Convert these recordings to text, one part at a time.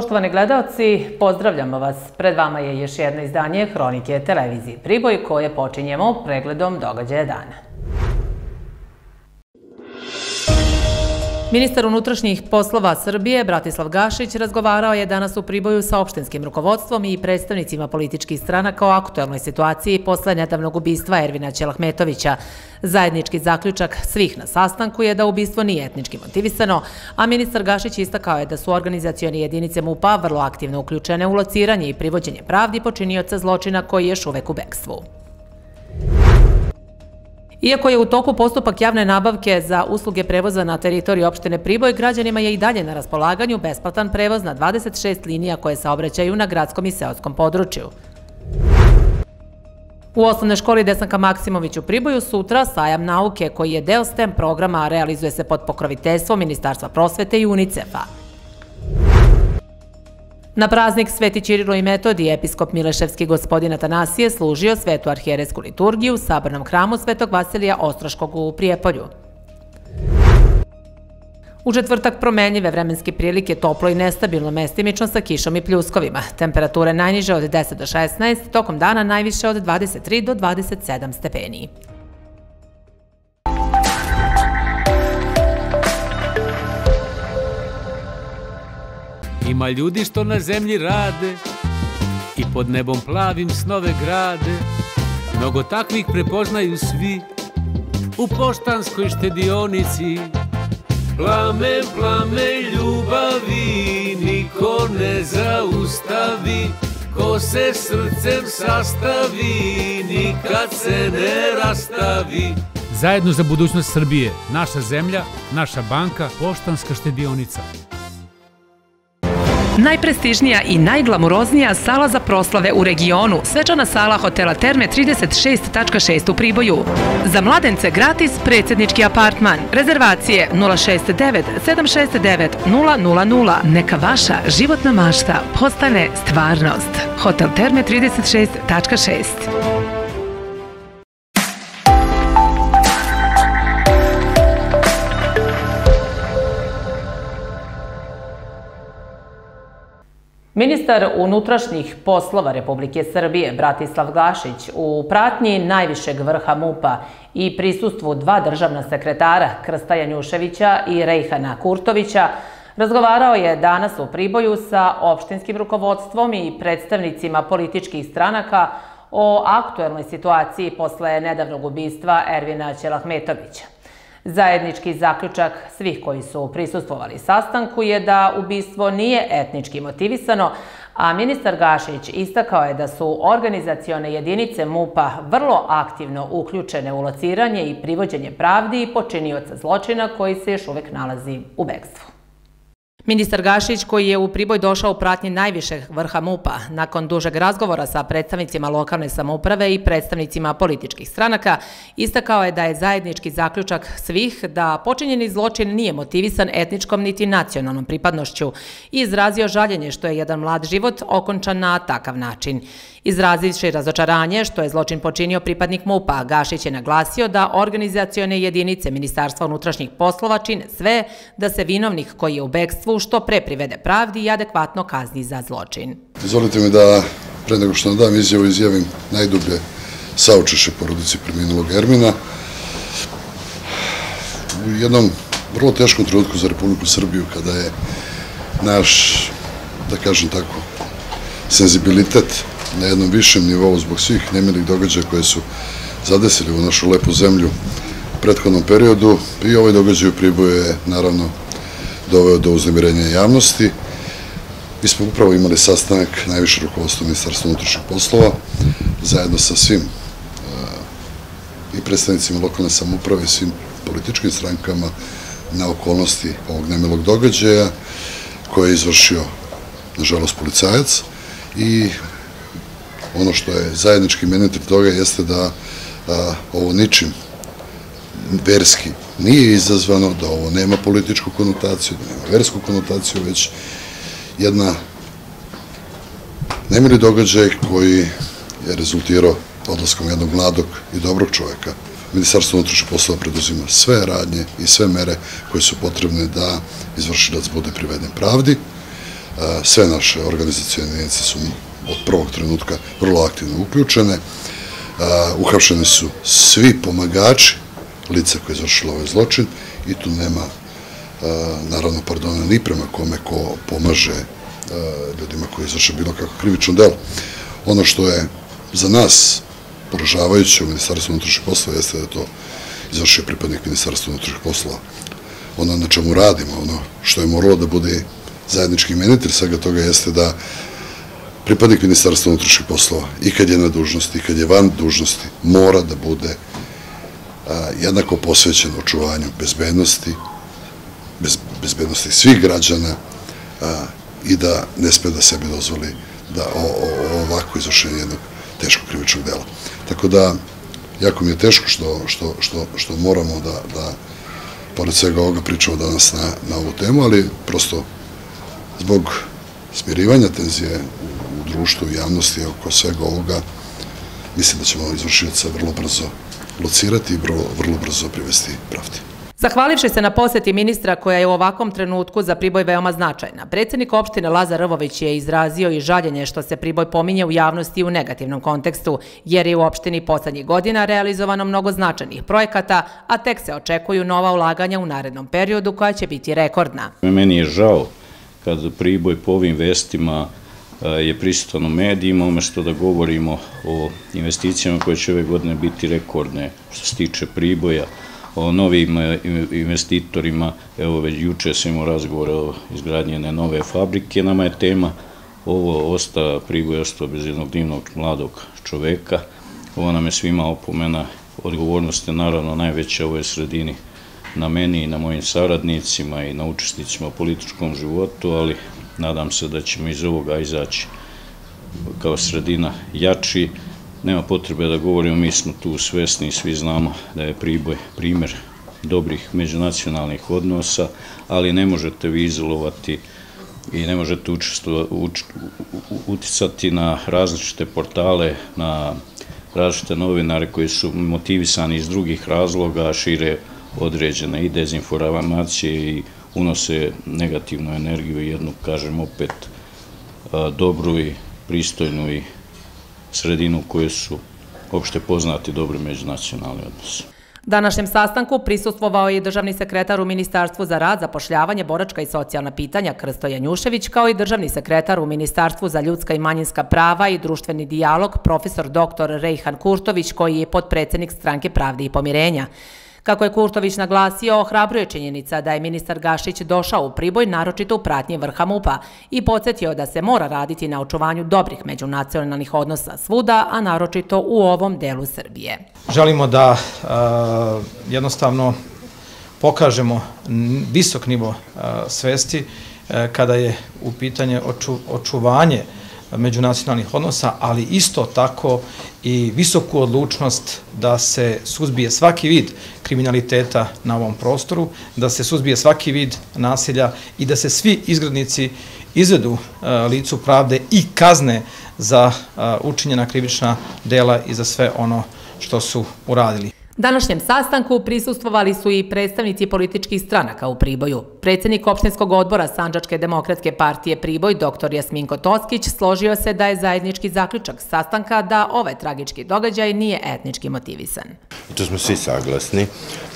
Poštovani gledalci, pozdravljamo vas. Pred vama je još jedno izdanje Hronike televizije Priboj koje počinjemo pregledom događaja dana. Ministar unutrašnjih poslova Srbije, Bratislav Gašić, razgovarao je danas u Priboju sa opštinskim rukovodstvom i predstavnicima političkih strana kao aktuelnoj situaciji posle nedavnog ubistva Ervina Ćelahmetovića. Zajednički zaključak svih na sastanku je da ubistvo nije etnički motivisano, a ministar Gašić istakao je da su organizacijone jedinice MUPA vrlo aktivno uključene u lociranje i privođenje pravdi počinioca zločina koji je još uvek u bekstvu. Iako je u toku postupak javne nabavke za usluge prevoza na teritoriju opštine Priboj, građanima je i dalje na raspolaganju besplatan prevoz na 26 linija koje se obraćaju na gradskom i seoskom području. U osnovne školi Desanka Maksimović u Priboju sutra sajam nauke koji je deo STEM programa realizuje se pod pokroviteljstvom Ministarstva prosvete i UNICEF-a. Na praznik Sveti Čirilo i Metodi episkop Mileševski gospodin Atanasije služio svetu arhijeresku liturgiju u sabornom hramu Svetog Vasilija Ostroškog u Prijepolju. U četvrtak promenjive vremenske prilike toplo i nestabilno mestimično sa kišom i pljuskovima. Temperature najniže od 10 do 16, tokom dana najviše od 23 do 27 stepeniji. Ima ljudi što na zemlji rade i pod nebom plavim snove grade. Mnogo takvih prepoznaju svi u poštanskoj štedionici. Plame, plame ljubavi, niko ne zaustavi. Ko se srcem sastavi, nikad se ne rastavi. Zajedno za budućnost Srbije, naša zemlja, naša banka, poštanska štedionica. Najprestižnija i najglamuroznija sala za proslave u regionu, svečana sala hotela Terme 36.6 u Priboju. Za mladence gratis predsjednički apartman. Rezervacije 069 769 000. Neka vaša životna mašta postane stvarnost. Hotel Terme 36.6. Ministar unutrašnjih poslova Republike Srbije Bratislav Gašić u pratnji najvišeg vrha MUPA i prisustvu dva državna sekretara Krsta Janjuševića i Rejhana Kurtovića razgovarao je danas u Priboju sa opštinskim rukovodstvom i predstavnicima političkih stranaka o aktuelnoj situaciji posle nedavnog ubistva Ervina Ćelahmetovića. Zajednički zaključak svih koji su prisustvovali sastanku je da ubistvo nije etnički motivisano, a ministar Gašić istakao je da su organizacione jedinice MUPA vrlo aktivno uključene u lociranje i privođenje pravdi i počinioca zločina koji se još uvek nalazi u bekstvu. Ministar Gašić, koji je u Priboj došao u pratnji najvišeg vrha MUPA, nakon dužeg razgovora sa predstavnicima lokalne samouprave i predstavnicima političkih stranaka, istakao je da je zajednički zaključak svih da počinjeni zločin nije motivisan etničkom niti nacionalnom pripadnošću i izrazio žaljenje što je jedan mlad život okončan na takav način. Izrazivši razočaranje što je zločin počinio pripadnik MUPA, Gašić je naglasio da organizacione jedinice Ministarstva unutrašnjih poslova čine sve da se vinovnik koji je u bekstvu što pre privede pravdi i adekvatno kazni za zločin. Izvolite mi da pre nego što nadam izjavu izjavim najdublje saučeše porodici preminulog Ermina. U jednom vrlo teškom trenutku za Republiku Srbiju kada je naš, da kažem tako, senzibilitet na jednom višem nivou zbog svih nemilih događaja koje su zadesili u našu lepu zemlju u prethodnom periodu i ovaj događaj u Priboju je naravno doveo do uznemirenja javnosti. Mi smo upravo imali sastanak najviše rukovodstva Ministarstva unutrašnjih poslova zajedno sa svim eh, i predstavnicima lokalne samuprave i svim političkim strankama na okolnosti ovog nemilog događaja koje je izvršio, nažalost, policajac i ono što je zajednički menitelj toga jeste da eh, ovo ničim verski nije izazvano, da ovo nema političku konotaciju, da nema versku konotaciju, već jedna nemili događaj koji je rezultirao odlaskom jednog mladog i dobrog čoveka. Ministarstvo unutrašnje poslova preduzima sve radnje i sve mere koje su potrebne da izvršilac bude priveden pravdi. E, sve naše organizacijone jedinice su od prvog trenutka vrlo aktivno uključene. E, uhapšeni su svi pomagači lica koje je izvršilo ovaj zločin i tu nema, e, naravno, pardona, ni prema kome ko pomaže e, ljudima koji izvrše bilo kako krivično delo. Ono što je za nas poražavajuće u Ministarstvu unutrašnjih poslova jeste da je to izvršio pripadnik Ministarstva unutrašnjih poslova. Ono na čemu radimo, ono što je moralo da bude zajednički imenitelj svega toga jeste da pripadnik Ministarstva unutrašnjih poslova i kad je na dužnosti i kad je van dužnosti mora da bude jednako posvećen očuvanju bezbednosti, bezbednosti svih građana i da ne sme da sebi dozvoli da ovako izvršenje jednog teškog krivičnog dela. Tako da, jako mi je teško što moramo da, pored svega ovoga, pričamo danas na ovu temu, ali prosto zbog smirivanja tenzije u društvu i javnosti oko svega ovoga, mislim da ćemo izvršioca vrlo brzo locirati i vrlo brzo privesti pravdi. Zahvalivši se na posjeti ministra koja je u ovakvom trenutku za Priboj veoma značajna, predsjednik opštine Lazar Rvović je izrazio i žaljenje što se Priboj pominje u javnosti u negativnom kontekstu, jer je u opštini poslednjih godina realizovano mnogo značajnih projekata, a tek se očekuju nova ulaganja u narednom periodu koja će biti rekordna. Meni je žao kad Priboj po ovim vestima Eh, je prisutan u medijima, umjesto da govorimo o investicijama koje će ove godine biti rekordne što se tiče Priboja, o novim eh, investitorima, evo već juče sam imao razgovor o izgradnje jedne nove fabrike, nama je tema ovo osta, Priboj ostao bez jednog divnog mladog čoveka, ovo nam je svima opomena, odgovornost je naravno najveća u ovoj sredini na meni i na mojim saradnicima i na učestnicima u političkom životu, ali nadam se da ćemo iz ovoga izaći kao sredina jači. Nema potrebe da govorimo, mi smo tu svesni i svi znamo da je Priboj primjer dobrih međunacionalnih odnosa, ali ne možete vi izolovati i ne možete uticati na različite portale, na različite novinare koji su motivisani iz drugih razloga, šire određene i dezinformacije i unose negativnu energiju i jednu, kažem opet, dobru i pristojnu i sredinu koje su opšte poznati dobri međunacionalni odnosi. Današnjem sastanku prisustvovao je državni sekretar u Ministarstvu za rad, zapošljavanje, boračka i socijalna pitanja Krsto Janjušević, kao i državni sekretar u Ministarstvu za ljudska i manjinska prava i društveni dijalog, profesor dr. Rejhan Kurtović, koji je podpredsednik stranke Pravde i pomirenja. Kako je Kurtović naglasio, ohrabruje činjenica da je ministar Gašić došao u Priboj naročito u pratnje vrha MUPA i podsjetio da se mora raditi na očuvanju dobrih međunacionalnih odnosa svuda, a naročito u ovom delu Srbije. Želimo da e, jednostavno pokažemo visok nivo e, svesti e, kada je u pitanje očuvanje međunacionalnih odnosa, ali isto tako i visoku odlučnost da se suzbije svaki vid kriminaliteta na ovom prostoru, da se suzbije svaki vid nasilja i da se svi izgradnici izvedu e, licu pravde i kazne za e, učinjena krivična dela i za sve ono što su uradili. Današnjem sastanku prisustvovali su i predstavnici političkih stranaka u Priboju. Predsjednik opštinskog odbora Sanđačke demokratske partije Priboj, dr. Jasminko Toskić, složio se da je zajednički zaključak sastanka da ovaj tragički događaj nije etnički motivisan. To smo svi saglasni,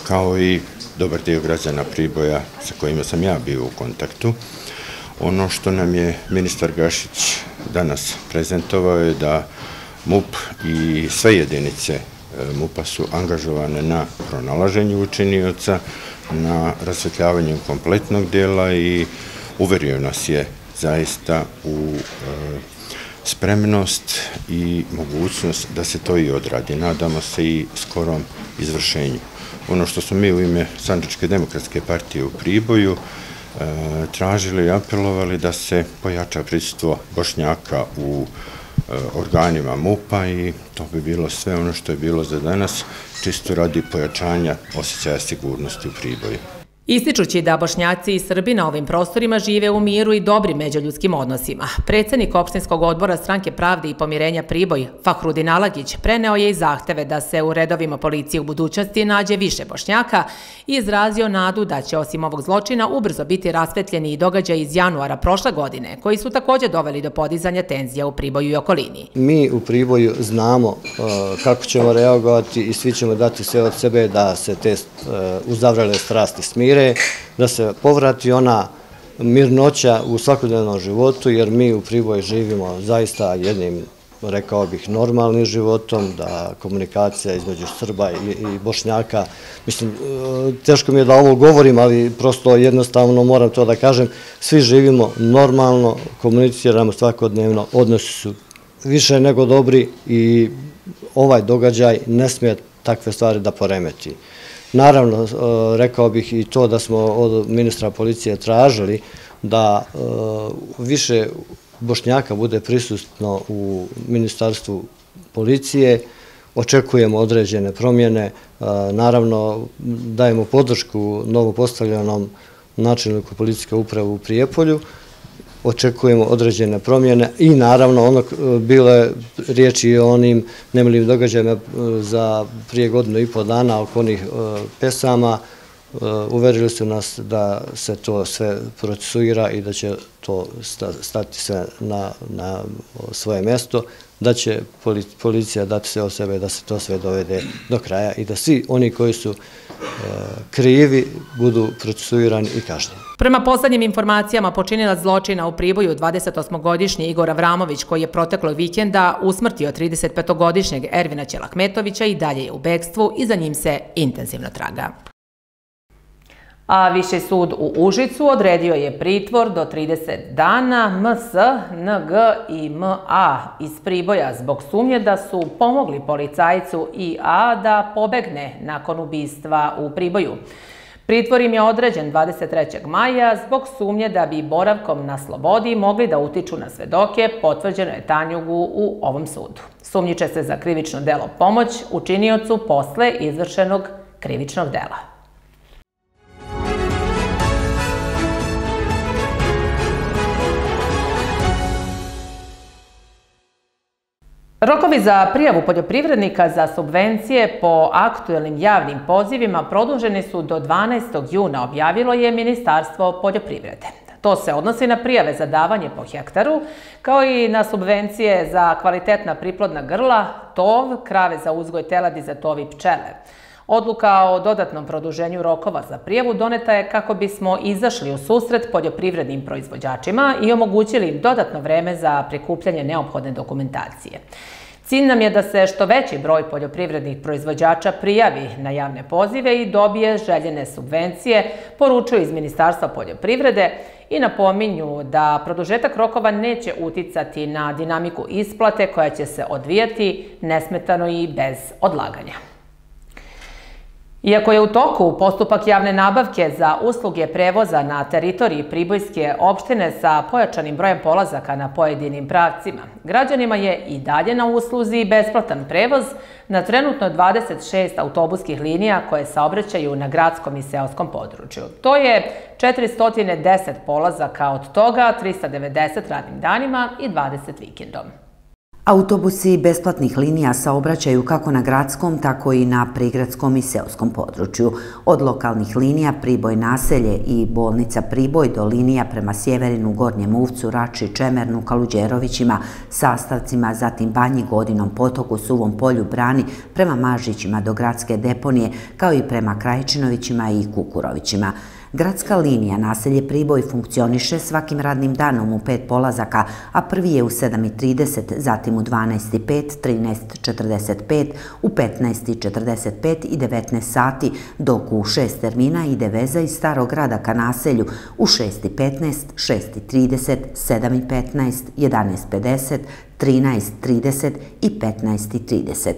kao i dobar dio građana Priboja sa kojima sam ja bio u kontaktu. Ono što nam je ministar Gašić danas prezentovao je da MUP i sve jedinice MUPA su angažovane na pronalaženju učinioca, na rasvetljavanju kompletnog dijela i uverio nas je zaista u eh, spremnost i mogućnost da se to i odradi. Nadamo se i skorom izvršenju. Ono što smo mi u ime Sanđačke demokratske partije u Priboju eh, tražili i apelovali da se pojača prisutstvo Bošnjaka u Priboju Eh, organima MUPA i to bi bilo sve ono što je bilo za danas, čisto radi pojačanja osjećaja sigurnosti u Priboju. Ističući da Bošnjaci i Srbi na ovim prostorima žive u miru i dobrim međuljudskim odnosima, predsjednik opštinskog odbora stranke Pravde i pomirenja Priboj, Fahrudin Alagić, preneo je i zahteve da se u redovima policije u budućnosti nađe više Bošnjaka i izrazio nadu da će osim ovog zločina ubrzo biti rasvetljeni i događaj iz januara prošle godine, koji su također doveli do podizanja tenzija u Priboju i okolini. Mi u Priboju znamo uh, kako ćemo reagovati i svi ćemo dati sve od sebe da se te uh, strasti smiri mire, da se povrati ona mirnoća u svakodnevnom životu, jer mi u Priboj živimo zaista jednim, rekao bih, normalnim životom, da komunikacija između Srba i Bošnjaka, mislim, e, teško mi je da ovo govorim, ali prosto jednostavno moram to da kažem, svi živimo normalno, komuniciramo svakodnevno, odnosi su više nego dobri i ovaj događaj ne smije takve stvari da poremeti. Naravno, e, rekao bih i to da smo od ministra policije tražili da e, više Bošnjaka bude prisutno u ministarstvu policije, očekujemo određene promjene, e, naravno dajemo podršku novopostavljenom načelniku policijske uprave u Prijepolju, očekujemo određene promjene i naravno ono e, bilo je riječi o onim nemilim događajima e, za prije godinu i po dana oko onih e, pesama. Uverili su nas da se to sve procesuira i da će to stati sve na svoje mjesto, da će policija dati sve o sebe da se to sve dovede do kraja i da svi oni koji su krivi budu procesuirani i kažnjeni. Prema poslednjim informacijama počinilac zločina u Priboju 28-godišnji Igor Avramović koji je proteklo vikenda usmrtio 35-godišnjeg Ervina Ćelakmetovića i dalje je u bekstvu i za njim se intenzivno traga. A Viši sud u Užicu odredio je pritvor do 30 dana MS, NG i MA iz Priboja zbog sumnje da su pomogli policajcu IA da pobegne nakon ubistva u Priboju. Pritvor im je određen 23. maja zbog sumnje da bi boravkom na slobodi mogli da utiču na svedoke, potvrđeno je Tanjugu u ovom sudu. Sumnjiče se za krivično delo pomoć učiniocu posle izvršenog krivičnog dela. Rokovi za prijavu poljoprivrednika za subvencije po aktuelnim javnim pozivima produženi su do 12. juna, objavilo je Ministarstvo poljoprivrede. To se odnosi na prijave za davanje po hektaru, kao i na subvencije za kvalitetna priplodna grla, tov, krave za uzgoj teladi za tovi pčele. Odluka o dodatnom produženju rokova za prijavu doneta je kako bismo izašli u susret poljoprivrednim proizvođačima i omogućili im dodatno vreme za prikupljanje neophodne dokumentacije. Cilj nam je da se što veći broj poljoprivrednih proizvođača prijavi na javne pozive i dobije željene subvencije, poručuju iz Ministarstva poljoprivrede i napominju da produžetak rokova neće uticati na dinamiku isplate koja će se odvijati nesmetano i bez odlaganja. Iako je u toku postupak javne nabavke za usluge prevoza na teritoriji Pribojske opštine sa pojačanim brojem polazaka na pojedinim pravcima, građanima je i dalje na usluzi besplatan prevoz na trenutno 26 autobuskih linija koje saobraćaju na gradskom i seoskom području. To je 410 polazaka od toga, 390 radnim danima i 20 vikendom. Autobusi besplatnih linija saobraćaju kako na gradskom, tako i na prigradskom i seoskom području. Od lokalnih linija Priboj naselje i bolnica Priboj do linija prema Sjeverinu, Gornjem Uvcu, Rači, Čemernu, Kaluđerovićima, sastavcima, zatim Banji, Godinom, Potoku, Suvom polju, Brani, prema Mažićima do gradske deponije, kao i prema Krajčinovićima i Kukurovićima. Gradska linija naselje Priboj funkcioniše svakim radnim danom u pet polazaka, a prvi je u 7.30, zatim u 12.05, 13.45, u 15.45 i 19 sati, dok u šest termina ide veza iz starog grada ka naselju u 6.15, 6.30, 7.15, 11.50, 13.30 i 15.30.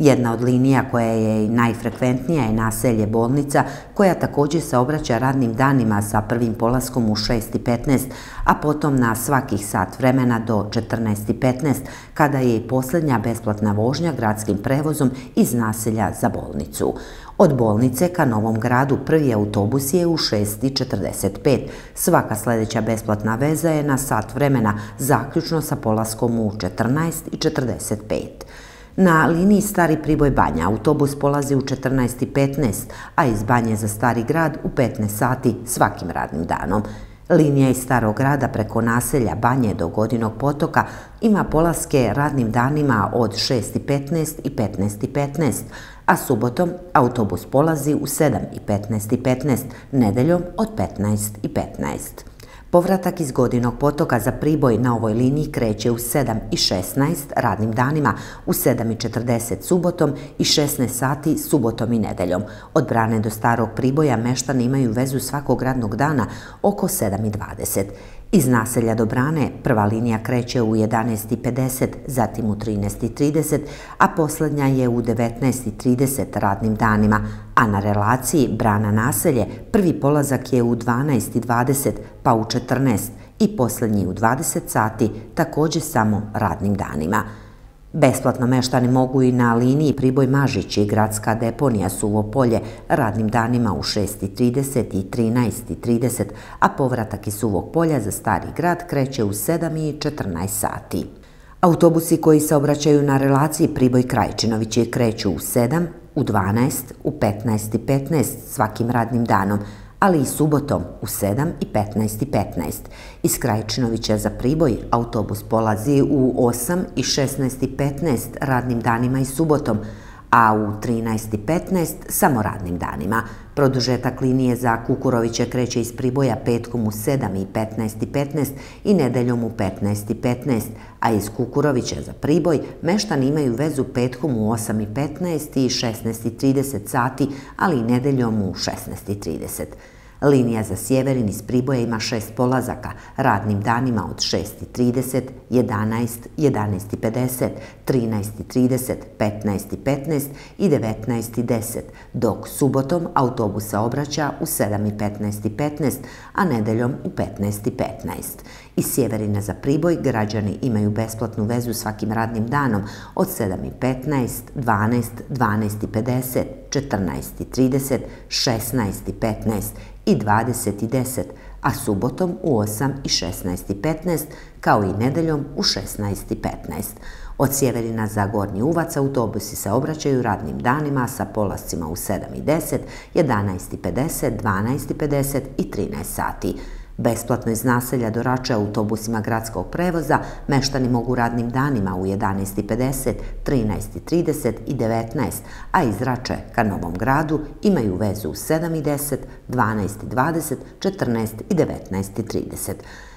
Jedna od linija koja je najfrekventnija je naselje bolnica, koja također se obraća radnim danima sa prvim polaskom u 6.15, a potom na svakih sat vremena do 14.15, kada je i posljednja besplatna vožnja gradskim prevozom iz naselja za bolnicu. Od bolnice ka Novom gradu prvi autobus je u 6.45. Svaka sljedeća besplatna veza je na sat vremena, zaključno sa polaskom u 14.45. Na liniji Stari Priboj Banja autobus polazi u 14.15, a iz Banje za Stari grad u 15 sati svakim radnim danom. Linija iz Starog grada preko naselja Banje do Godinog potoka ima polaske radnim danima od 6.15 i 15.15, a subotom autobus polazi u 7.15 i 15, nedeljom od 15.15. Povratak iz godinog potoka za priboj na ovoj liniji kreće u 7 i 16 radnim danima, u 7 i 40 subotom i 16 sati subotom i nedeljom. Od brane do starog priboja meštani imaju vezu svakog radnog dana oko 7 i 20. Iz naselja do brane prva linija kreće u 11.50, zatim u 13.30, a posljednja je u 19.30 radnim danima, a na relaciji brana naselje prvi polazak je u 12.20 pa u 14 i posljednji u 20 sati također samo radnim danima. Besplatno meštani mogu i na liniji Priboj Mažić i gradska deponija Suvo polje radnim danima u 6.30 i 13.30, a povratak iz Suvog polja za stari grad kreće u 7 i 14 sati. Autobusi koji se obraćaju na relaciji Priboj Krajčinovići kreću u 7, u 12, u 15 i 15 svakim radnim danom, ali i subotom u 7 i 15 i 15. Iz Krajčinovića za Priboj autobus polazi u 8 i 16 i 15 radnim danima i subotom, a u 13 i 15 samo radnim danima. Produžetak linije za Kukuroviće kreće iz Priboja petkom u 7 i 15 i 15 i nedeljom u 15 i 15, a iz Kukurovića za Priboj meštani imaju vezu petkom u 8 i 15 i 16 i 30 sati, ali i nedeljom u 16.30. Linija za Sjeverin iz Priboja ima šest polazaka, radnim danima od 6.30, 11, 11.50, 13.30, 15.15 i 19.10, dok subotom autobus se obraća u 7.15.15, a nedeljom u 15.15. Iz Sjeverina za Priboj građani imaju besplatnu vezu svakim radnim danom od 7.15, 12, 12.50, 14.30, 16.15 i 20 i 10, a subotom u 8 i 16 i 15, kao i nedeljom u 16 i 15. Od Sjeverina za Gornji Uvac autobusi se obraćaju radnim danima sa polascima u 7 i 10, 11 i 50, 12 i 50 i 13 sati. Besplatno iz naselja do Rače autobusima gradskog prevoza meštani mogu radnim danima u 11.50, 13.30 i 19, a iz Rače ka Novom gradu imaju vezu u 7.10, 12.20, 14 i 19.30.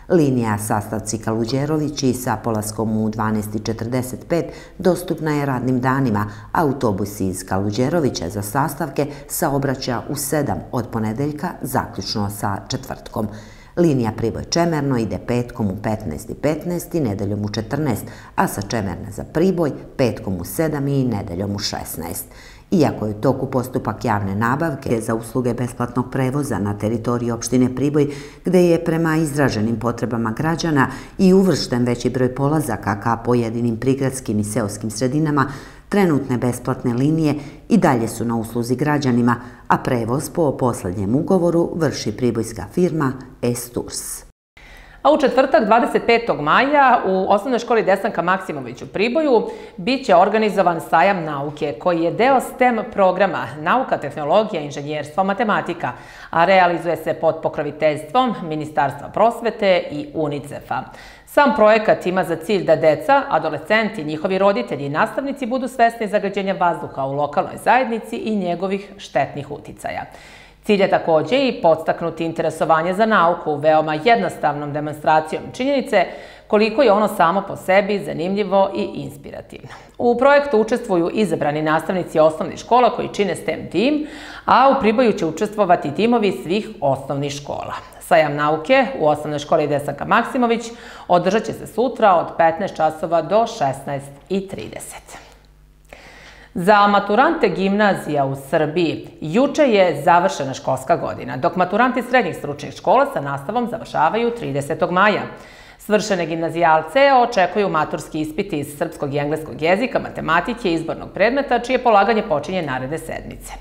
Linija sastavci Kaluđerovići sa polaskom u 12.45 dostupna je radnim danima. Autobusi iz Kaluđerovića za sastavke saobraća u 7 od ponedeljka, zaključno sa četvrtkom. Linija Priboj Čemerno ide petkom u 15.15 i nedeljom u 14, a sa Čemerna za Priboj petkom u 7 i nedeljom u 16. Iako je toku postupak javne nabavke za usluge besplatnog prevoza na teritoriji opštine Priboj, gde je prema izraženim potrebama građana i uvršten veći broj polazaka ka pojedinim prigradskim i seoskim sredinama, Trenutne besplatne linije i dalje su na usluzi građanima, a prevoz po poslednjem ugovoru vrši pribojska firma Esturs. A u četvrtak 25. maja u osnovnoj školi Desanka Maksimović u Priboju bit će organizovan sajam nauke koji je deo STEM programa Nauka, tehnologija, inženjerstvo, matematika, a realizuje se pod pokroviteljstvom Ministarstva prosvete i UNICEF-a. Sam projekat ima za cilj da deca, adolescenti, njihovi roditelji i nastavnici budu svesni zagađenja vazduha u lokalnoj zajednici i njegovih štetnih uticaja. Cilj je također i podstaknuti interesovanje za nauku veoma jednostavnom demonstracijom činjenice koliko je ono samo po sebi zanimljivo i inspirativno. U projektu učestvuju izabrani nastavnici osnovnih škola koji čine STEM tim, a u Priboju će učestvovati timovi svih osnovnih škola. Sajam nauke u osnovnoj školi Desanka Maksimović održat će se sutra od 15 časova do 16.30. Za maturante gimnazija u Srbiji juče je završena školska godina, dok maturanti srednjih stručnih škola sa nastavom završavaju 30. maja. Svršene gimnazijalce očekuju maturski ispiti iz srpskog i engleskog jezika, matematike i izbornog predmeta, čije polaganje počinje naredne sedmice.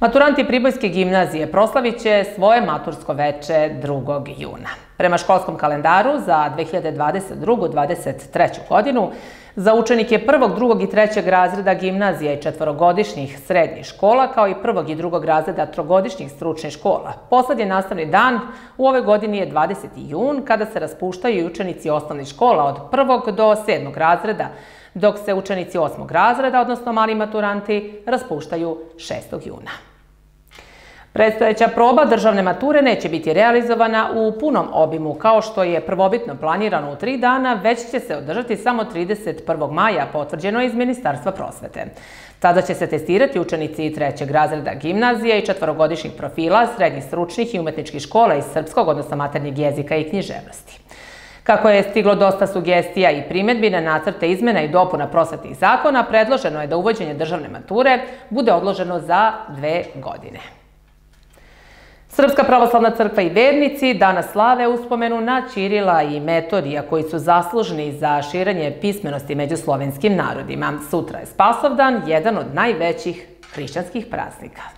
Maturanti Pribojske gimnazije proslavit će svoje matursko veče 2. juna. Prema školskom kalendaru za 2022-2023. godinu, za učenike prvog, drugog i trećeg razreda gimnazija i četvorogodišnjih srednjih škola, kao i prvog i drugog razreda trogodišnjih stručnih škola. Poslednji nastavni dan u ove godini je 20. jun, kada se raspuštaju učenici osnovnih škola od prvog do sedmog razreda, dok se učenici osmog razreda, odnosno mali maturanti, raspuštaju 6. juna. Predstojeća proba državne mature neće biti realizovana u punom obimu, kao što je prvobitno planirano u tri dana, već će se održati samo 31. maja, potvrđeno iz Ministarstva prosvete. Tada će se testirati učenici trećeg razreda gimnazije i četvorogodišnjih profila srednjih stručnih i umetničkih škola iz srpskog, odnosno maternjeg jezika i književnosti. Kako je stiglo dosta sugestija i primjedbi na nacrte izmena i dopuna prosvetnih zakona, predloženo je da uvođenje državne mature bude odloženo za dve godine. Srpska pravoslavna crkva i vernici danas slave uspomenu na Čirila i Metodija koji su zaslužni za širenje pismenosti među slovenskim narodima. Sutra je Spasovdan, jedan od najvećih hrišćanskih praznika.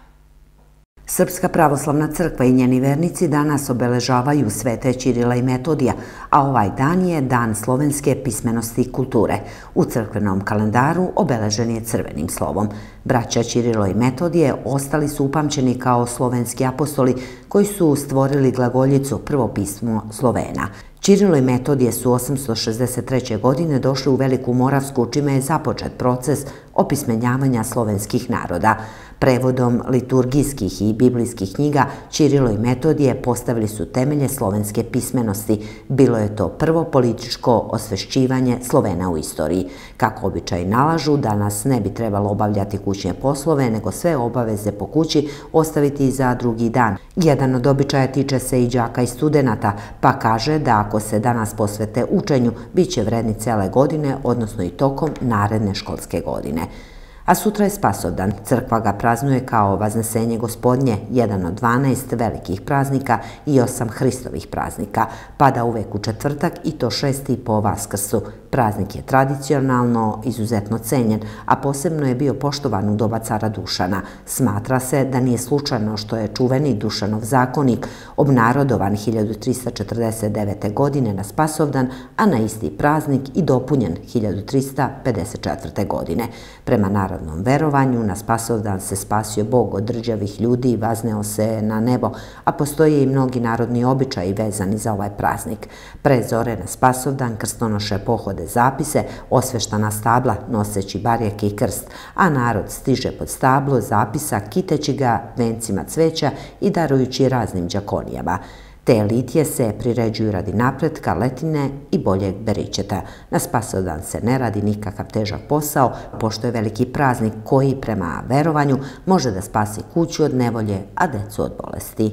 Srpska pravoslavna crkva i njeni vernici danas obeležavaju svete Čirila i Metodija, a ovaj dan je dan slovenske pismenosti i kulture. U crkvenom kalendaru obeležen je crvenim slovom. Braća Čirilo i Metodije ostali su upamćeni kao slovenski apostoli koji su stvorili glagoljicu prvo pismo Slovena. Čirilo i Metodije su 863. godine došli u Veliku Moravsku, čime je započet proces opismenjavanja slovenskih naroda. Prevodom liturgijskih i biblijskih knjiga Čirilo i Metodije postavili su temelje slovenske pismenosti. Bilo je to prvo političko osvešćivanje Slovena u istoriji. Kako običaj nalažu, danas ne bi trebalo obavljati kućne poslove, nego sve obaveze po kući ostaviti za drugi dan. Jedan od običaja tiče se i džaka i studenata, pa kaže da ako se danas posvete učenju, bit će vredni cele godine, odnosno i tokom naredne školske godine. A sutra je spasodan. Crkva ga praznuje kao Vaznesenje gospodnje, jedan od 12 velikih praznika i osam Hristovih praznika. Pada uvek u četvrtak i to šesti po Vaskrsu. Praznik je tradicionalno izuzetno cenjen, a posebno je bio poštovan u doba cara Dušana. Smatra se da nije slučajno što je čuveni Dušanov zakonik obnarodovan 1349. godine na Spasovdan, a na isti praznik i dopunjen 1354. godine. Prema pravoslavnom verovanju, na Spasovdan se spasio Bog od drđavih ljudi i vazneo se na nebo, a postoje i mnogi narodni običaji vezani za ovaj praznik. Pre zore na Spasovdan krstonoše pohode zapise, osveštana stabla noseći barjake i krst, a narod stiže pod stablo zapisa kiteći ga vencima cveća i darujući raznim džakonijama. Te litije se priređuju radi napretka, letine i boljeg beričeta. Na spasodan se ne radi nikakav težak posao, pošto je veliki praznik koji prema verovanju može da spasi kuću od nevolje, a decu od bolesti.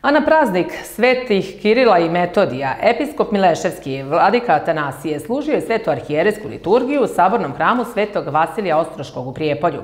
A na praznik svetih Kirila i Metodija, episkop Mileševski vladika Atanasije služio je svetu arhijeresku liturgiju u sabornom hramu svetog Vasilija Ostroškog u Prijepolju.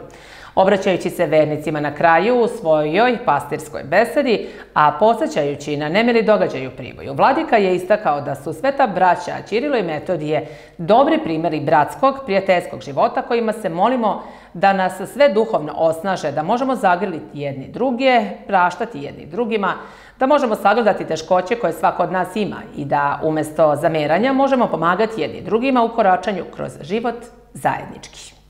Obraćajući se vernicima na kraju u svojoj pastirskoj besedi, a posjećajući na nemili događaj u Priboju, Vladika je istakao da su sveta braća Čirilo i Metodije dobri primjeri bratskog, prijateljskog života kojima se molimo da nas sve duhovno osnaže, da možemo zagrliti jedni druge, praštati jedni drugima, da možemo sagledati teškoće koje svako od nas ima i da umjesto zameranja možemo pomagati jedni drugima u koračanju kroz život zajednički.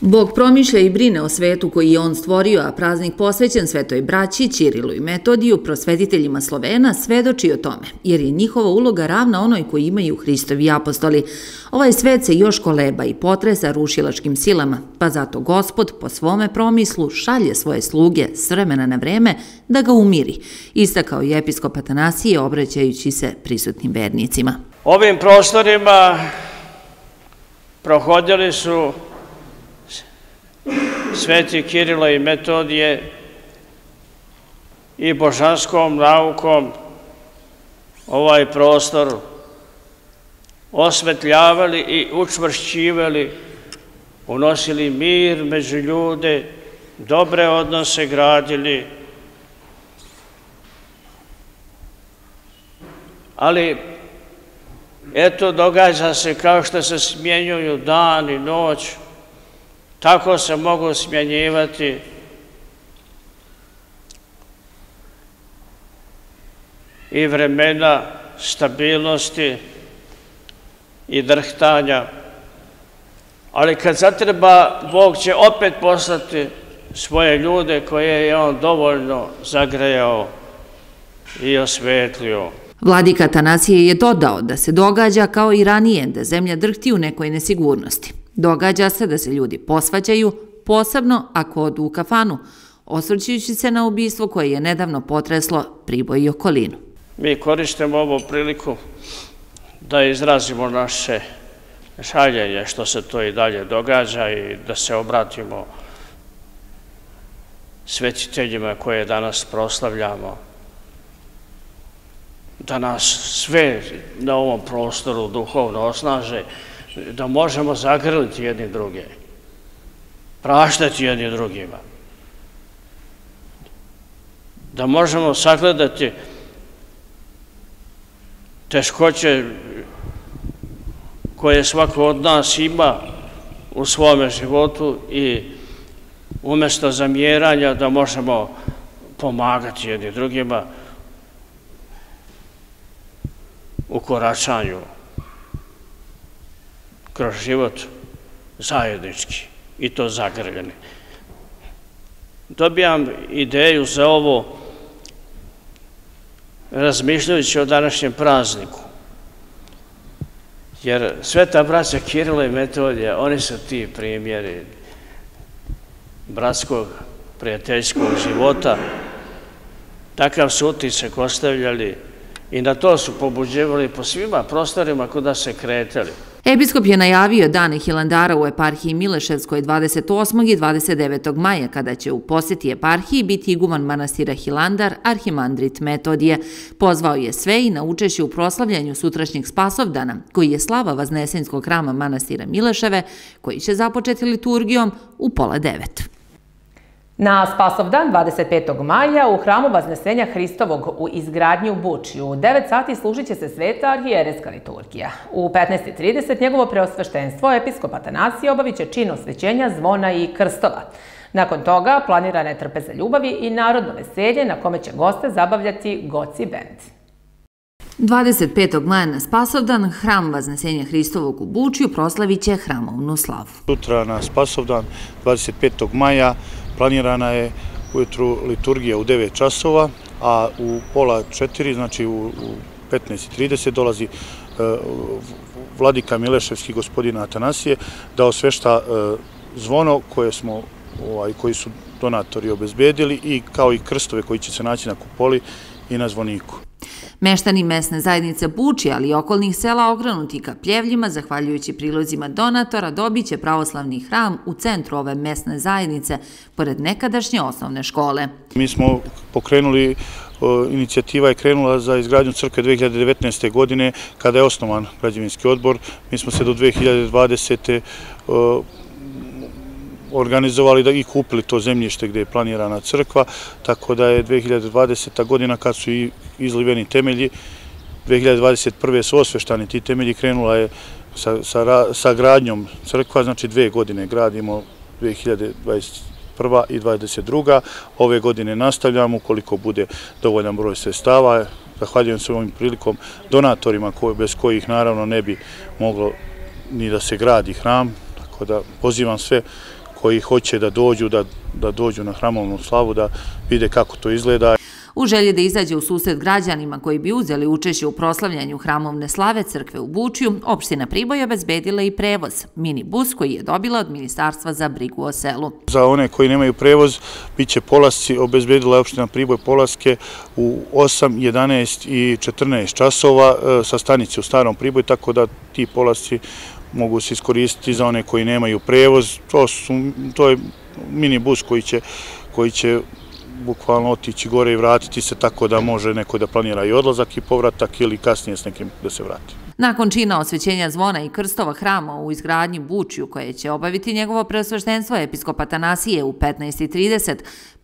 Bog promišlja i brine o svetu koji je on stvorio, a praznik posvećen svetoj braći, Čirilu i Metodiju, prosvetiteljima Slovena, svedoči o tome, jer je njihova uloga ravna onoj koji imaju Hristovi apostoli. Ovaj svet se još koleba i potresa rušilačkim silama, pa zato gospod po svome promislu šalje svoje sluge s vremena na vreme da ga umiri, istakao je episkop Atanasije obraćajući se prisutnim vernicima. Ovim prostorima prohodili su sveti Kirilo i Metodije i božanskom naukom ovaj prostor osvetljavali i učvršćivali unosili mir među ljude, dobre odnose gradili, ali eto događa se kao što se smjenjuju dan i noć, tako se mogu smjenjivati i vremena stabilnosti i drhtanja. Ali kad zatreba, Bog će opet poslati svoje ljude koje je on dovoljno zagrejao i osvetlio. Vladika Tanasije je dodao da se događa kao i ranije da zemlja drhti u nekoj nesigurnosti. Događa se da se ljudi posvađaju, posebno ako odu u kafanu, osvrćujući se na ubistvo koje je nedavno potreslo Priboj i okolinu. Mi koristimo ovu priliku da izrazimo naše šaljenje što se to i dalje događa i da se obratimo svećiteljima koje danas proslavljamo, da nas sve na ovom prostoru duhovno osnaže, da možemo zagrliti jedni druge, praštati jedni drugima, da možemo sagledati teškoće koje svako od nas ima u svome životu i umjesto zamjeranja da možemo pomagati jedni drugima u koračanju kroz život zajednički i to zagrljeni. Dobijam ideju za ovo razmišljajući o današnjem prazniku. Jer sveta braća Kirila i Metodija, oni su ti primjeri bratskog, prijateljskog života. Takav su utisak ostavljali i na to su pobuđivali po svima prostorima kuda se kretali. Episkop je najavio dane Hilandara u eparhiji Mileševskoj 28. i 29. maja, kada će u posjeti eparhiji biti iguman manastira Hilandar, arhimandrit Metodije. Pozvao je sve i na učešće u proslavljanju sutrašnjeg spasovdana, koji je slava Vaznesenskog hrama manastira Mileševe, koji će započeti liturgijom u pola devet. Na Spasov dan 25. maja u hramu Vaznesenja Hristovog u izgradnju Buči u 9 sati služit će se sveta arhijereska liturgija. U 15.30 njegovo preosveštenstvo episkopa Tanasije obavit će čin osvećenja zvona i krstova. Nakon toga planirane trpe za ljubavi i narodno veselje na kome će goste zabavljati Goci Band. 25. maja na Spasovdan hram Vaznesenja Hristovog u Bučiju proslavit će hramovnu slavu. Sutra na Spasovdan 25. maja planirana je ujutru liturgija u 9 časova, a u pola 4, znači u 15.30 dolazi e, vladika Mileševski gospodina Atanasije da osvešta e, zvono koje smo ovaj, koji su donatori obezbedili i kao i krstove koji će se naći na kupoli i na zvoniku. Meštani mesne zajednice Buči, ali i okolnih sela ogranuti ka pljevljima, zahvaljujući prilozima donatora, dobit će pravoslavni hram u centru ove mesne zajednice, pored nekadašnje osnovne škole. Mi smo pokrenuli, e, inicijativa je krenula za izgradnju crkve 2019. godine, kada je osnovan građevinski odbor. Mi smo se do 2020 e, organizovali da i kupili to zemljište gde je planirana crkva, tako da je 2020. godina kad su i izliveni temelji, 2021. su osveštani ti temelji, krenula je sa gradnjom crkva, znači dve godine gradimo 2021. i 2022. Ove godine nastavljamo, koliko bude dovoljan broj sestava. Zahvaljujem se ovim prilikom donatorima bez kojih naravno ne bi moglo ni da se gradi hram, tako da pozivam sve koji hoće da dođu, da, da dođu na hramovnu slavu, da vide kako to izgleda. U želji da izađe u susret građanima koji bi uzeli učešće u proslavljanju hramovne slave crkve u Bučju, opština Priboj obezbedila i prevoz, minibus koji je dobila od Ministarstva za brigu o selu. Za one koji nemaju prevoz, bit će polasci, obezbedila je opština Priboj polaske u 8, 11 i 14 časova e, sa stanice u Starom Priboj, tako da ti polasci mogu se iskoristiti za one koji nemaju prevoz. To, su, to je minibus koji će, koji će bukvalno otići gore i vratiti se tako da može neko da planira i odlazak i povratak ili kasnije s nekim da se vrati. Nakon čina osvećenja zvona i krstova hrama u izgradnji Bučiju koje će obaviti njegovo preosveštenstvo episkopa Tanasije u 15.30,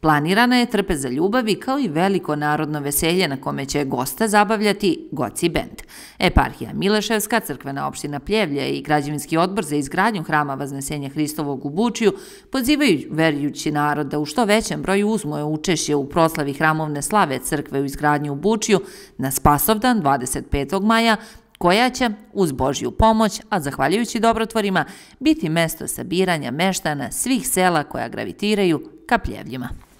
planirana je trpeza ljubavi kao i veliko narodno veselje na kome će gosta zabavljati Goci Band. Eparhija Mileševska, crkvena opština Pljevlja i građevinski odbor za izgradnju hrama Vaznesenja Hristovog u Bučiju pozivaju verjući narod da u što većem broju uzmoje učešće u proslavi hramovne slave crkve u izgradnju u Bučiju na Spasovdan 25. maja koja će, uz Božju pomoć, a zahvaljujući dobrotvorima, biti mesto sabiranja meštana svih sela koja gravitiraju ka pljevljima.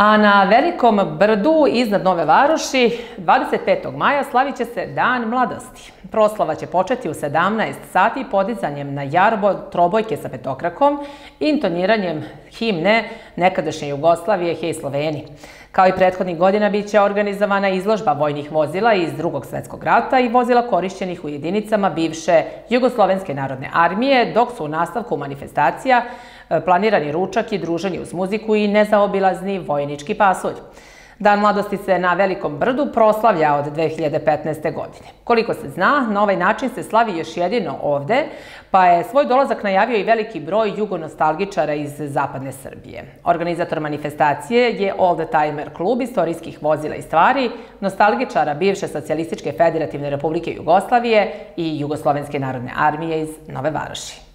A na Velikom brdu iznad Nove Varoši 25. maja slavit će se Dan mladosti. Proslava će početi u 17 sati podizanjem na jarbo trobojke sa petokrakom i intoniranjem himne nekadašnje Jugoslavije, Hej Sloveni. Kao i prethodnih godina bit će organizovana izložba vojnih vozila iz drugog svetskog rata i vozila korišćenih u jedinicama bivše Jugoslovenske narodne armije, dok su u nastavku manifestacija E, planirani ručak i druženje uz muziku i nezaobilazni vojnički pasulj. Dan mladosti se na Velikom brdu proslavlja od 2015. godine. Koliko se zna, na ovaj način se slavi još jedino ovde, pa je svoj dolazak najavio i veliki broj jugonostalgičara iz zapadne Srbije. Organizator manifestacije je All the Timer klub istorijskih vozila i stvari, nostalgičara bivše Socialističke federativne republike Jugoslavije i Jugoslovenske narodne armije iz Nove Varoši.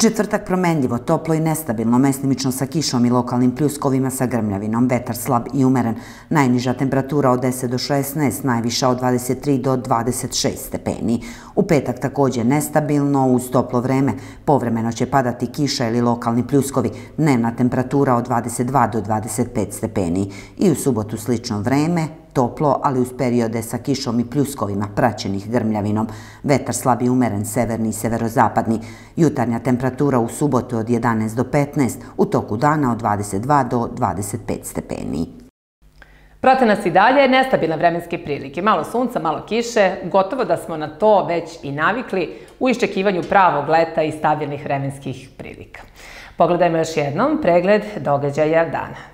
Četvrtak promenljivo, toplo i nestabilno, mestimično sa kišom i lokalnim pljuskovima sa grmljavinom, vetar slab i umeren, najniža temperatura od 10 do 16, najviša od 23 do 26 stepeni. U petak također nestabilno, uz toplo vreme, povremeno će padati kiša ili lokalni pljuskovi, dnevna temperatura od 22 do 25 stepeni. I u subotu slično vreme, toplo, ali uz periode sa kišom i pljuskovima praćenih grmljavinom. Vetar slabi umeren, severni i severozapadni. Jutarnja temperatura u subotu od 11 do 15, u toku dana od 22 do 25 stepeni. Prate nas i dalje nestabilne vremenske prilike. Malo sunca, malo kiše, gotovo da smo na to već i navikli u iščekivanju pravog leta i stabilnih vremenskih prilika. Pogledajmo još jednom pregled događaja dana.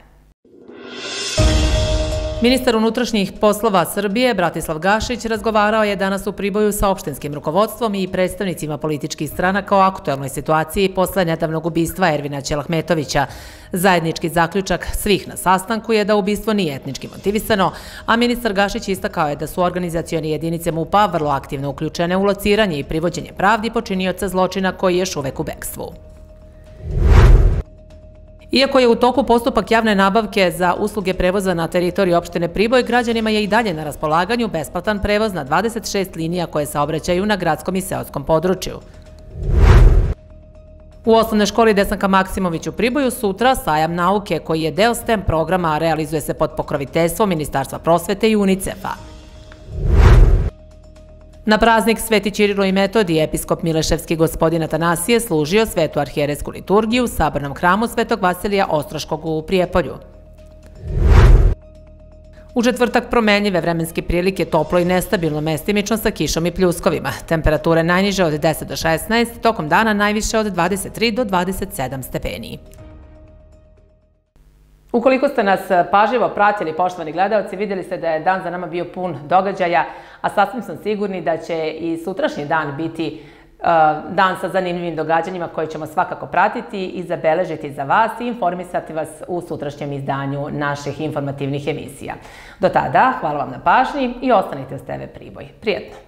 Ministar unutrašnjih poslova Srbije, Bratislav Gašić, razgovarao je danas u Priboju sa opštinskim rukovodstvom i predstavnicima političkih stranaka o aktuelnoj situaciji posle nedavnog ubistva Ervina Ćelahmetovića. Zajednički zaključak svih na sastanku je da ubistvo nije etnički motivisano, a ministar Gašić istakao je da su organizacijone jedinice MUPA vrlo aktivno uključene u lociranje i privođenje pravdi počinioca zločina koji je još uvek u bekstvu. Iako je u toku postupak javne nabavke za usluge prevoza na teritoriji opštine Priboj, građanima je i dalje na raspolaganju besplatan prevoz na 26 linija koje se obraćaju na gradskom i seotskom području. U osnovne školi Desanka Maksimović u Priboju sutra sajam nauke koji je deo STEM programa realizuje se pod pokroviteljstvom Ministarstva prosvete i UNICEF-a. Na praznik Sveti Čirilo i Metodi episkop Mileševski gospodin Atanasije služio svetu arhijeresku liturgiju u sabrnom hramu Svetog Vasilija Ostroškog u Prijepolju. U četvrtak promenjive vremenske prilike toplo i nestabilno mestimično sa kišom i pljuskovima. Temperature najniže od 10 do 16, tokom dana najviše od 23 do 27 stepeni. Ukoliko ste nas eh, pažljivo pratili, poštovani gledalci, vidjeli ste da je dan za nama bio pun događaja, a sasvim sam sigurni da će i sutrašnji dan biti eh, dan sa zanimljivim događanjima koje ćemo svakako pratiti i zabeležiti za vas i informisati vas u sutrašnjem izdanju naših informativnih emisija. Do tada, hvala vam na pažnji i ostanite uz TV Priboj. Prijetno!